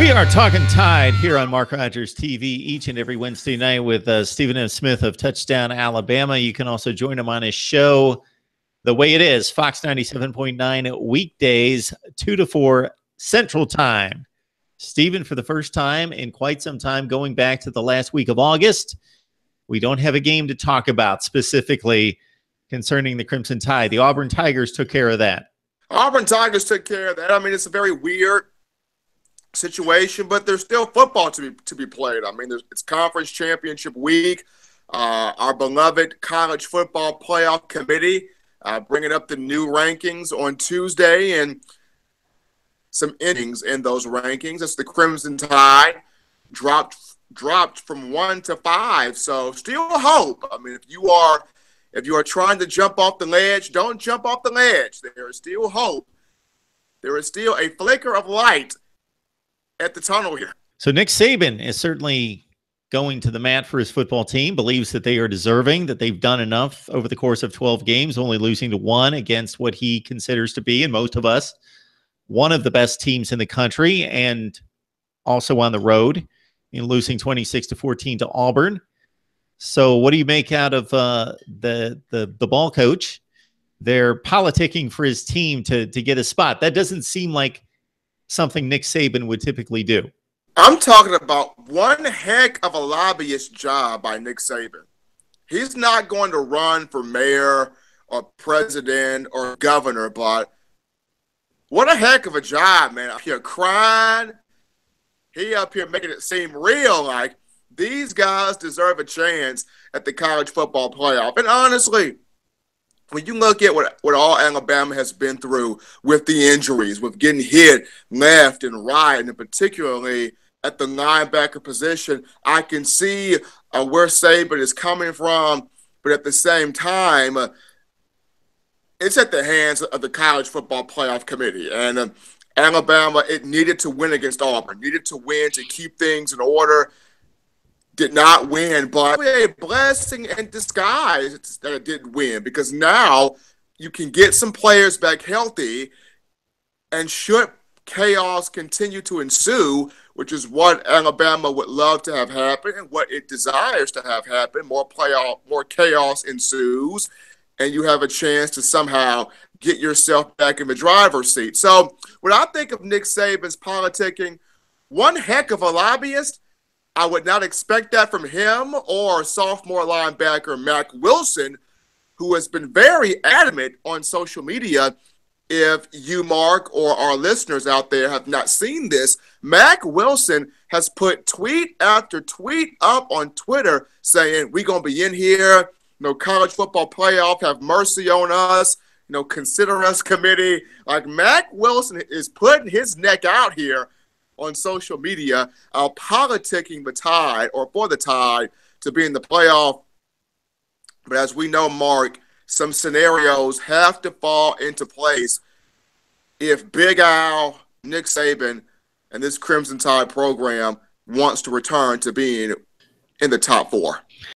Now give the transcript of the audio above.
We are talking Tide here on Mark Rogers TV each and every Wednesday night with uh, Stephen M. Smith of Touchdown Alabama. You can also join him on his show, The Way It Is, Fox 97.9 weekdays, 2 to 4 Central Time. Stephen, for the first time in quite some time, going back to the last week of August, we don't have a game to talk about specifically concerning the Crimson Tide. The Auburn Tigers took care of that. Auburn Tigers took care of that. I mean, it's a very weird situation, but there's still football to be to be played. I mean, it's conference championship week. Uh, our beloved college football playoff committee uh, bringing up the new rankings on Tuesday and some innings in those rankings. It's the Crimson Tide dropped dropped from one to five, so still hope. I mean, if you are if you are trying to jump off the ledge, don't jump off the ledge. There is still hope. There is still a flicker of light at the tunnel here. So Nick Saban is certainly going to the mat for his football team, believes that they are deserving, that they've done enough over the course of 12 games, only losing to one against what he considers to be, and most of us, one of the best teams in the country, and also on the road in losing 26 to 14 to Auburn. So, what do you make out of uh, the the the ball coach? They're politicking for his team to to get a spot. That doesn't seem like something Nick Saban would typically do. I'm talking about one heck of a lobbyist job by Nick Saban. He's not going to run for mayor or president or governor, but what a heck of a job, man. Up here crying. He up here making it seem real like these guys deserve a chance at the college football playoff. And honestly, when you look at what, what all Alabama has been through with the injuries, with getting hit left and right, and particularly at the linebacker position, I can see uh, where Saban is coming from. But at the same time, uh, it's at the hands of the college football playoff committee. And uh, Alabama, it needed to win against Auburn, needed to win to keep things in order did not win, but a blessing in disguise that it didn't win because now you can get some players back healthy, and should chaos continue to ensue, which is what Alabama would love to have happen and what it desires to have happen, more playoff, more chaos ensues, and you have a chance to somehow get yourself back in the driver's seat. So when I think of Nick Saban's politicking, one heck of a lobbyist I would not expect that from him or sophomore linebacker Mack Wilson, who has been very adamant on social media. If you, Mark, or our listeners out there have not seen this, Mack Wilson has put tweet after tweet up on Twitter saying, We're going to be in here. You know, college football playoff, have mercy on us. You know, consider us committee. Like Mack Wilson is putting his neck out here on social media uh, politicking the Tide or for the Tide to be in the playoff. But as we know, Mark, some scenarios have to fall into place if Big Al, Nick Saban, and this Crimson Tide program wants to return to being in the top four.